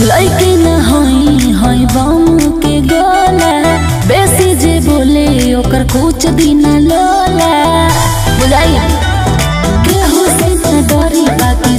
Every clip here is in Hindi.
लड़की न के गोला। बेसी जे बोले, ओकर कुछ दिन लोला। बुलाई केहू से डरी बाकी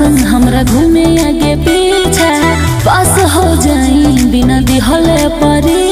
पर शासन हमरा घूमे आगे पीछा पास हो जाई बिना दिहले परीक्षा